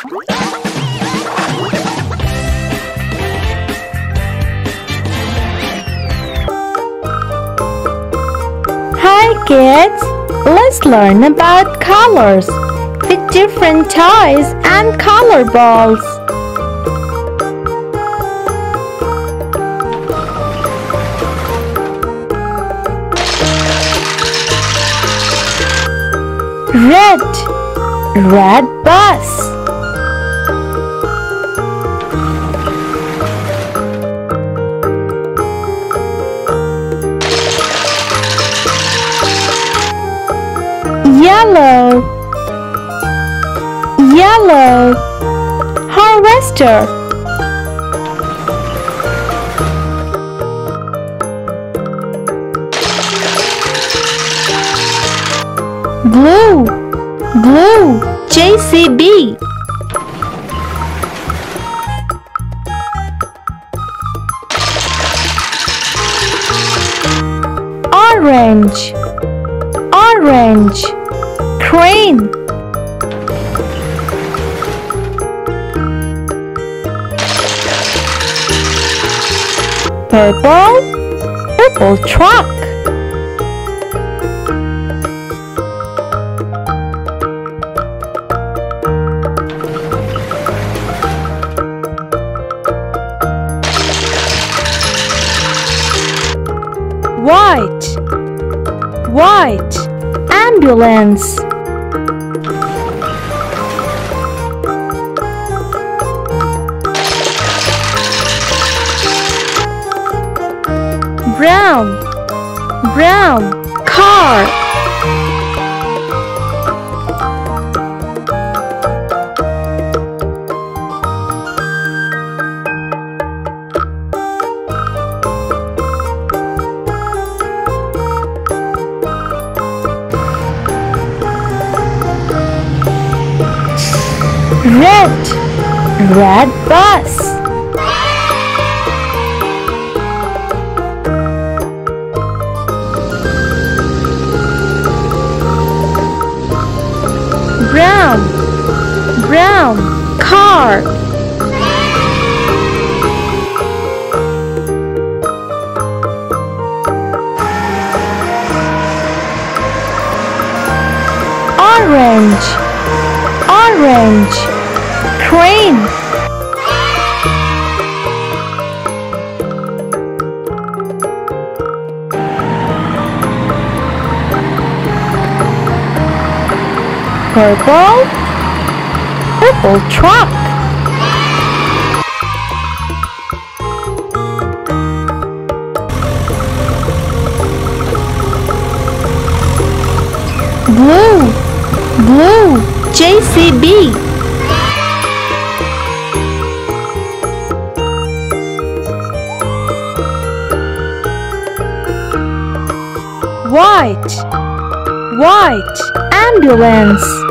Hi kids! Let's learn about colors with different toys and color balls. Red Red bus Yellow. Yellow. Harvester. Blue. Blue. JCB Orange Orange. Crane Purple. Purple truck. White. White Ambulance. Brown. Brown. Car Red Red bus. Brown. Brown. Car. Orange Orange Crane Purple Purple truck. Blue Blue JCB White. White. Ambulance.